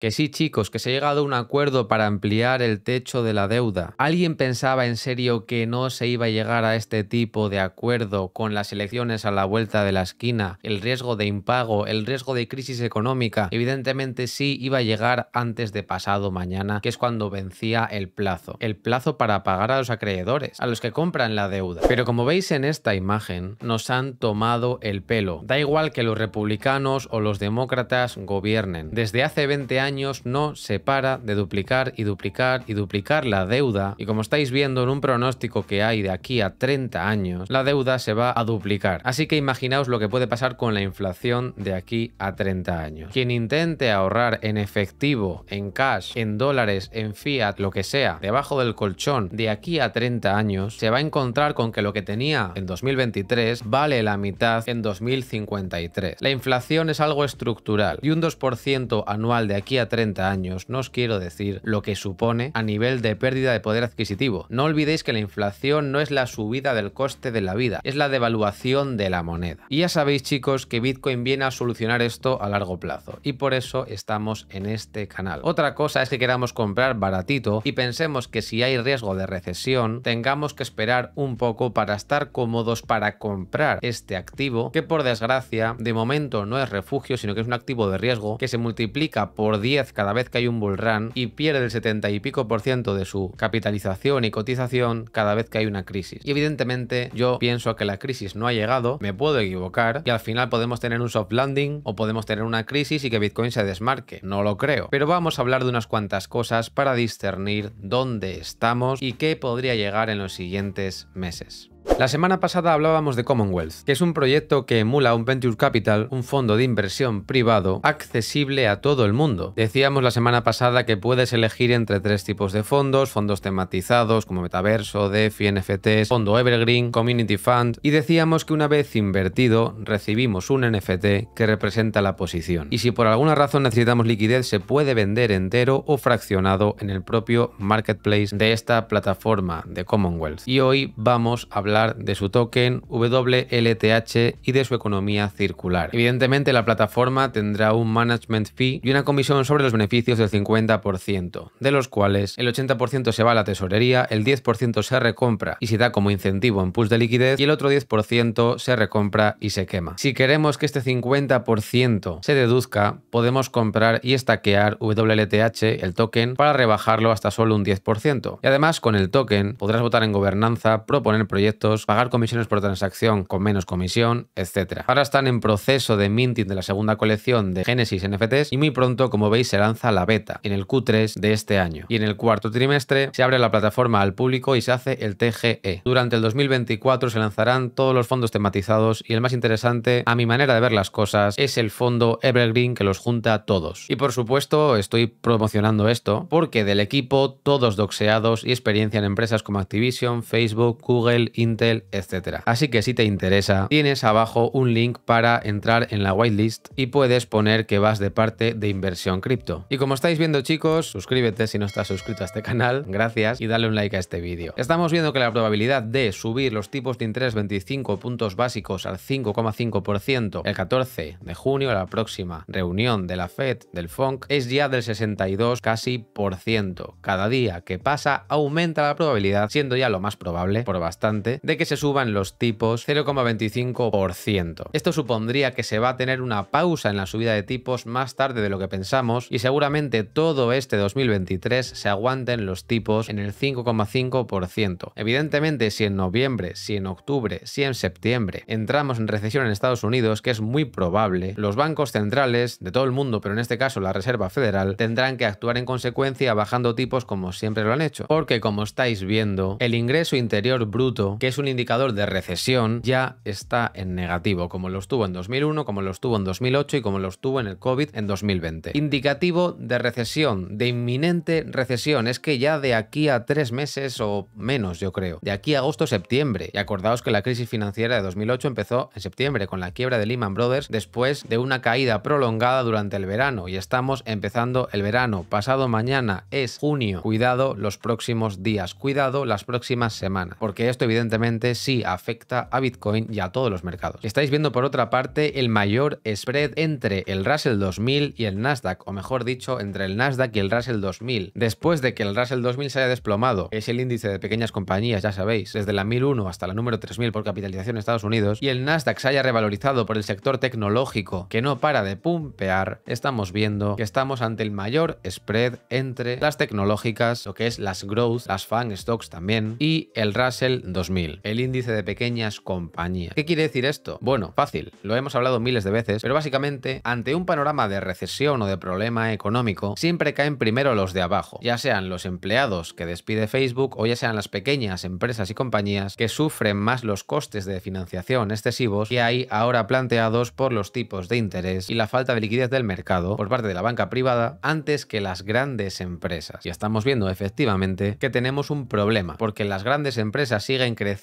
Que sí, chicos, que se ha llegado a un acuerdo para ampliar el techo de la deuda. ¿Alguien pensaba en serio que no se iba a llegar a este tipo de acuerdo con las elecciones a la vuelta de la esquina? El riesgo de impago, el riesgo de crisis económica. Evidentemente sí iba a llegar antes de pasado mañana, que es cuando vencía el plazo. El plazo para pagar a los acreedores, a los que compran la deuda. Pero como veis en esta imagen, nos han tomado el pelo. Da igual que los republicanos o los demócratas gobiernen. Desde hace 20 años no se para de duplicar y duplicar y duplicar la deuda y como estáis viendo en un pronóstico que hay de aquí a 30 años, la deuda se va a duplicar. Así que imaginaos lo que puede pasar con la inflación de aquí a 30 años. Quien intente ahorrar en efectivo, en cash, en dólares, en fiat, lo que sea, debajo del colchón de aquí a 30 años, se va a encontrar con que lo que tenía en 2023 vale la mitad en 2053. La inflación es algo estructural y un 2% anual de aquí a 30 años, no os quiero decir lo que supone a nivel de pérdida de poder adquisitivo. No olvidéis que la inflación no es la subida del coste de la vida, es la devaluación de la moneda. Y ya sabéis chicos que Bitcoin viene a solucionar esto a largo plazo y por eso estamos en este canal. Otra cosa es que queramos comprar baratito y pensemos que si hay riesgo de recesión tengamos que esperar un poco para estar cómodos para comprar este activo que por desgracia de momento no es refugio sino que es un activo de riesgo que se multiplica por 10 cada vez que hay un bull run y pierde el 70 y pico por ciento de su capitalización y cotización cada vez que hay una crisis. Y evidentemente yo pienso que la crisis no ha llegado, me puedo equivocar y al final podemos tener un soft landing o podemos tener una crisis y que Bitcoin se desmarque. No lo creo. Pero vamos a hablar de unas cuantas cosas para discernir dónde estamos y qué podría llegar en los siguientes meses. La semana pasada hablábamos de Commonwealth, que es un proyecto que emula un Venture Capital, un fondo de inversión privado accesible a todo el mundo. Decíamos la semana pasada que puedes elegir entre tres tipos de fondos, fondos tematizados como Metaverso, DeFi, NFTs, fondo Evergreen, Community Fund, y decíamos que una vez invertido recibimos un NFT que representa la posición. Y si por alguna razón necesitamos liquidez, se puede vender entero o fraccionado en el propio marketplace de esta plataforma de Commonwealth. Y hoy vamos a hablar de su token WLTH y de su economía circular. Evidentemente la plataforma tendrá un management fee y una comisión sobre los beneficios del 50%, de los cuales el 80% se va a la tesorería, el 10% se recompra y se da como incentivo en push de liquidez y el otro 10% se recompra y se quema. Si queremos que este 50% se deduzca, podemos comprar y estaquear WLTH, el token, para rebajarlo hasta solo un 10%. Y además con el token podrás votar en gobernanza, proponer proyectos pagar comisiones por transacción con menos comisión, etc. Ahora están en proceso de minting de la segunda colección de Genesis NFTs y muy pronto, como veis, se lanza la beta en el Q3 de este año. Y en el cuarto trimestre se abre la plataforma al público y se hace el TGE. Durante el 2024 se lanzarán todos los fondos tematizados y el más interesante, a mi manera de ver las cosas, es el fondo Evergreen que los junta todos. Y por supuesto, estoy promocionando esto porque del equipo todos doxeados y experiencia en empresas como Activision, Facebook, Google, Intel, etcétera. Así que si te interesa, tienes abajo un link para entrar en la whitelist y puedes poner que vas de parte de inversión cripto. Y como estáis viendo chicos, suscríbete si no estás suscrito a este canal, gracias, y dale un like a este vídeo. Estamos viendo que la probabilidad de subir los tipos de interés 25 puntos básicos al 5,5% el 14 de junio, la próxima reunión de la Fed, del FONC, es ya del 62 casi por ciento. Cada día que pasa aumenta la probabilidad, siendo ya lo más probable, por bastante, de que se suban los tipos 0,25%. Esto supondría que se va a tener una pausa en la subida de tipos más tarde de lo que pensamos y seguramente todo este 2023 se aguanten los tipos en el 5,5%. Evidentemente, si en noviembre, si en octubre, si en septiembre entramos en recesión en Estados Unidos, que es muy probable, los bancos centrales de todo el mundo, pero en este caso la Reserva Federal, tendrán que actuar en consecuencia bajando tipos como siempre lo han hecho. Porque como estáis viendo, el ingreso interior bruto, que es un indicador de recesión, ya está en negativo, como lo estuvo en 2001, como lo estuvo en 2008 y como lo estuvo en el COVID en 2020. Indicativo de recesión, de inminente recesión, es que ya de aquí a tres meses o menos, yo creo, de aquí a agosto-septiembre. Y acordaos que la crisis financiera de 2008 empezó en septiembre con la quiebra de Lehman Brothers después de una caída prolongada durante el verano y estamos empezando el verano. Pasado mañana es junio. Cuidado los próximos días, cuidado las próximas semanas, porque esto evidentemente evidentemente sí afecta a Bitcoin y a todos los mercados. Estáis viendo por otra parte el mayor spread entre el Russell 2000 y el Nasdaq, o mejor dicho, entre el Nasdaq y el Russell 2000. Después de que el Russell 2000 se haya desplomado, es el índice de pequeñas compañías, ya sabéis, desde la 1001 hasta la número 3000 por capitalización en Estados Unidos, y el Nasdaq se haya revalorizado por el sector tecnológico que no para de pumpear, estamos viendo que estamos ante el mayor spread entre las tecnológicas, lo que es las growth, las fan stocks también, y el Russell 2000, el índice de pequeñas compañías. ¿Qué quiere decir esto? Bueno, fácil, lo hemos hablado miles de veces, pero básicamente, ante un panorama de recesión o de problema económico, siempre caen primero los de abajo, ya sean los empleados que despide Facebook o ya sean las pequeñas empresas y compañías que sufren más los costes de financiación excesivos que hay ahora planteados por los tipos de interés y la falta de liquidez del mercado por parte de la banca privada antes que las grandes empresas. Y estamos viendo efectivamente que tenemos un problema, porque las grandes empresas siguen creciendo,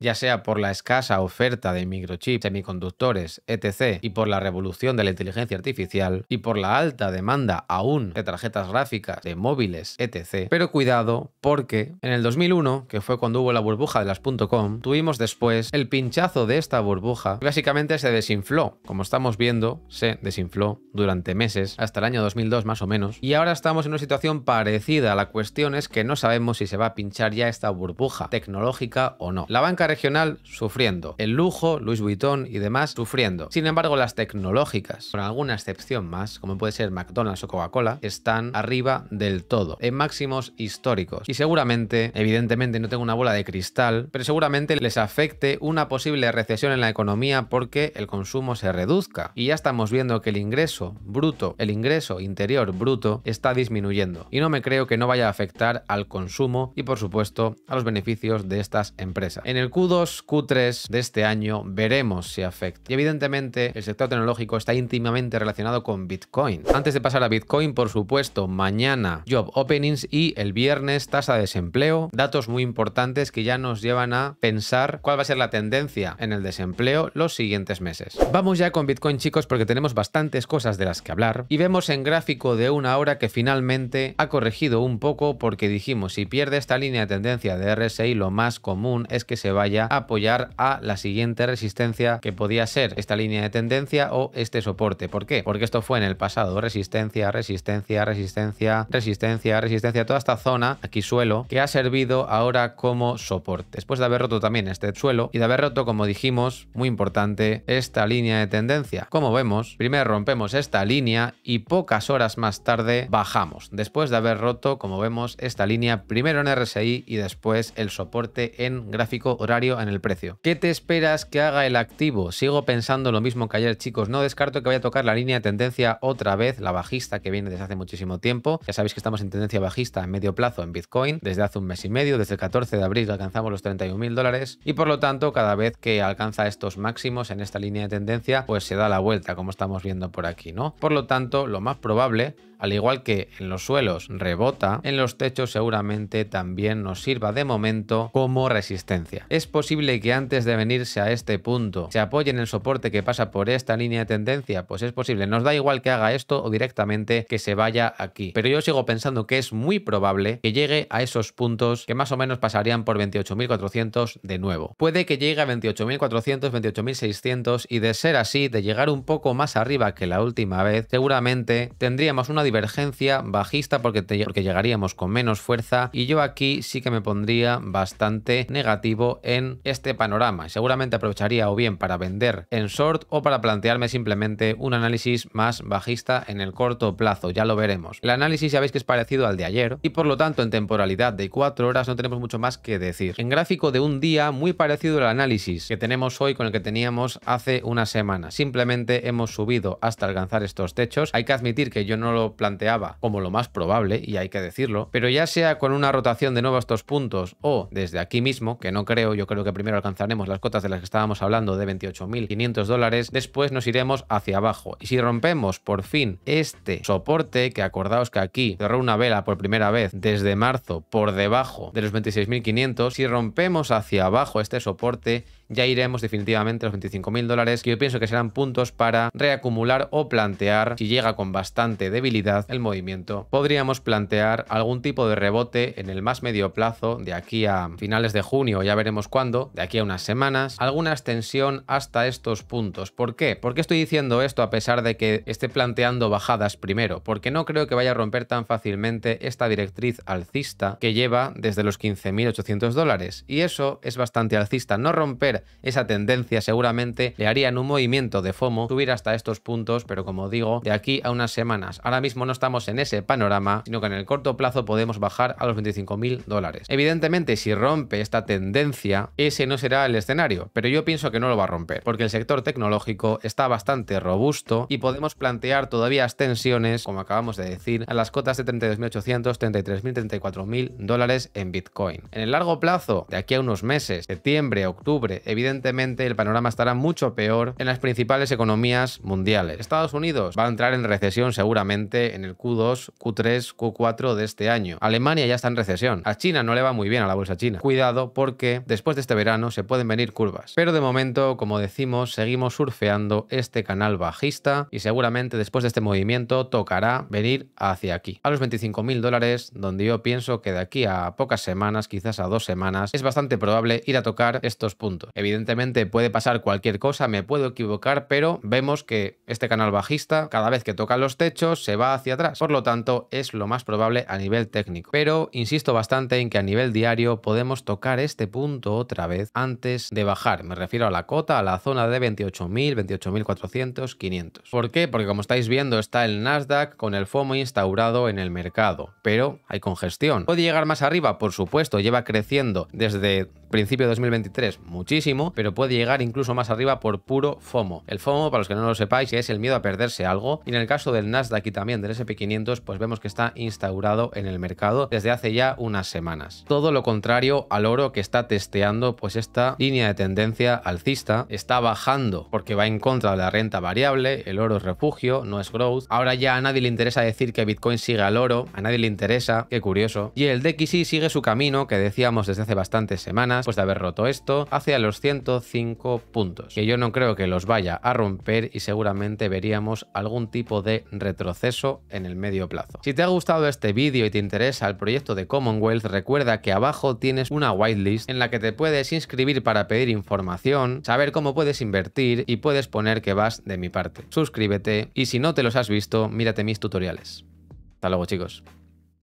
ya sea por la escasa oferta de microchips, semiconductores, etc., y por la revolución de la inteligencia artificial, y por la alta demanda aún de tarjetas gráficas, de móviles, etc. Pero cuidado, porque en el 2001, que fue cuando hubo la burbuja de las .com, tuvimos después el pinchazo de esta burbuja y básicamente se desinfló. Como estamos viendo, se desinfló durante meses, hasta el año 2002 más o menos, y ahora estamos en una situación parecida. La cuestión es que no sabemos si se va a pinchar ya esta burbuja tecnológica o La banca regional sufriendo, el lujo, Louis Vuitton y demás sufriendo. Sin embargo, las tecnológicas, con alguna excepción más, como puede ser McDonald's o Coca-Cola, están arriba del todo, en máximos históricos. Y seguramente, evidentemente no tengo una bola de cristal, pero seguramente les afecte una posible recesión en la economía porque el consumo se reduzca. Y ya estamos viendo que el ingreso bruto, el ingreso interior bruto, está disminuyendo. Y no me creo que no vaya a afectar al consumo y por supuesto a los beneficios de estas empresas. En el Q2, Q3 de este año veremos si afecta. Y evidentemente el sector tecnológico está íntimamente relacionado con Bitcoin. Antes de pasar a Bitcoin, por supuesto, mañana job openings y el viernes tasa de desempleo, datos muy importantes que ya nos llevan a pensar cuál va a ser la tendencia en el desempleo los siguientes meses. Vamos ya con Bitcoin chicos porque tenemos bastantes cosas de las que hablar y vemos en gráfico de una hora que finalmente ha corregido un poco porque dijimos si pierde esta línea de tendencia de RSI lo más común es que se vaya a apoyar a la siguiente resistencia que podía ser esta línea de tendencia o este soporte. ¿Por qué? Porque esto fue en el pasado resistencia, resistencia, resistencia, resistencia, resistencia, toda esta zona aquí suelo que ha servido ahora como soporte. Después de haber roto también este suelo y de haber roto como dijimos, muy importante, esta línea de tendencia. Como vemos, primero rompemos esta línea y pocas horas más tarde bajamos. Después de haber roto, como vemos, esta línea primero en RSI y después el soporte en gráfico horario en el precio. ¿Qué te esperas que haga el activo? Sigo pensando lo mismo que ayer, chicos. No descarto que vaya a tocar la línea de tendencia otra vez, la bajista que viene desde hace muchísimo tiempo. Ya sabéis que estamos en tendencia bajista en medio plazo en Bitcoin desde hace un mes y medio, desde el 14 de abril alcanzamos los 31 mil dólares y por lo tanto cada vez que alcanza estos máximos en esta línea de tendencia pues se da la vuelta como estamos viendo por aquí, ¿no? Por lo tanto lo más probable al igual que en los suelos rebota, en los techos seguramente también nos sirva de momento como resistencia. Es posible que antes de venirse a este punto se apoye en el soporte que pasa por esta línea de tendencia, pues es posible. Nos da igual que haga esto o directamente que se vaya aquí. Pero yo sigo pensando que es muy probable que llegue a esos puntos que más o menos pasarían por 28.400 de nuevo. Puede que llegue a 28.400, 28.600 y de ser así, de llegar un poco más arriba que la última vez, seguramente tendríamos una divergencia bajista porque, porque llegaríamos con menos fuerza y yo aquí sí que me pondría bastante negativo en este panorama. Seguramente aprovecharía o bien para vender en short o para plantearme simplemente un análisis más bajista en el corto plazo, ya lo veremos. El análisis ya veis que es parecido al de ayer y por lo tanto en temporalidad de 4 horas no tenemos mucho más que decir. En gráfico de un día muy parecido al análisis que tenemos hoy con el que teníamos hace una semana. Simplemente hemos subido hasta alcanzar estos techos. Hay que admitir que yo no lo planteaba como lo más probable, y hay que decirlo, pero ya sea con una rotación de nuevo a estos puntos o desde aquí mismo, que no creo, yo creo que primero alcanzaremos las cotas de las que estábamos hablando de 28.500 dólares, después nos iremos hacia abajo. Y si rompemos por fin este soporte, que acordaos que aquí cerró una vela por primera vez desde marzo por debajo de los 26.500, si rompemos hacia abajo este soporte ya iremos definitivamente a los 25.000 dólares, que yo pienso que serán puntos para reacumular o plantear, si llega con bastante debilidad el movimiento, podríamos plantear algún tipo de rebote en el más medio plazo, de aquí a finales de junio, ya veremos cuándo, de aquí a unas semanas, alguna extensión hasta estos puntos. ¿Por qué? ¿Por qué estoy diciendo esto a pesar de que esté planteando bajadas primero? Porque no creo que vaya a romper tan fácilmente esta directriz alcista que lleva desde los 15.800 dólares. Y eso es bastante alcista. No romper esa tendencia seguramente le haría en un movimiento de FOMO subir hasta estos puntos, pero como digo, de aquí a unas semanas. Ahora mismo no estamos en ese panorama, sino que en el corto plazo podemos bajar a los 25.000 dólares. Evidentemente, si rompe esta tendencia, ese no será el escenario, pero yo pienso que no lo va a romper, porque el sector tecnológico está bastante robusto y podemos plantear todavía extensiones, como acabamos de decir, a las cotas de 32.800, 33.000, 34.000 dólares en Bitcoin. En el largo plazo, de aquí a unos meses, septiembre, octubre, evidentemente el panorama estará mucho peor en las principales economías mundiales. Estados Unidos va a entrar en recesión seguramente en el Q2, Q3, Q4 de este año. Alemania ya está en recesión. A China no le va muy bien a la bolsa china. Cuidado porque después de este verano se pueden venir curvas. Pero de momento, como decimos, seguimos surfeando este canal bajista y seguramente después de este movimiento tocará venir hacia aquí, a los 25 mil dólares, donde yo pienso que de aquí a pocas semanas, quizás a dos semanas, es bastante probable ir a tocar estos puntos. Evidentemente puede pasar cualquier cosa, me puedo equivocar, pero vemos que este canal bajista, cada vez que toca los techos, se va hacia atrás. Por lo tanto, es lo más probable a nivel técnico. Pero insisto bastante en que a nivel diario podemos tocar este punto otra vez antes de bajar. Me refiero a la cota, a la zona de 28.000, 28.400, 500. ¿Por qué? Porque como estáis viendo está el Nasdaq con el FOMO instaurado en el mercado, pero hay congestión. ¿Puede llegar más arriba? Por supuesto, lleva creciendo desde principio de 2023 muchísimo, pero puede llegar incluso más arriba por puro FOMO. El FOMO, para los que no lo sepáis, es el miedo a perderse algo. Y en el caso del Nasdaq y también del SP500, pues vemos que está instaurado en el mercado desde hace ya unas semanas. Todo lo contrario al oro que está testeando pues esta línea de tendencia alcista, está bajando porque va en contra de la renta variable, el oro es refugio, no es growth. Ahora ya a nadie le interesa decir que Bitcoin sigue al oro, a nadie le interesa, qué curioso. Y el DXY sigue su camino que decíamos desde hace bastantes semanas, después de haber roto esto, hacia los 105 puntos, que yo no creo que los vaya a romper y seguramente veríamos algún tipo de retroceso en el medio plazo. Si te ha gustado este vídeo y te interesa el proyecto de Commonwealth, recuerda que abajo tienes una whitelist en la que te puedes inscribir para pedir información, saber cómo puedes invertir y puedes poner que vas de mi parte. Suscríbete y si no te los has visto, mírate mis tutoriales. Hasta luego chicos.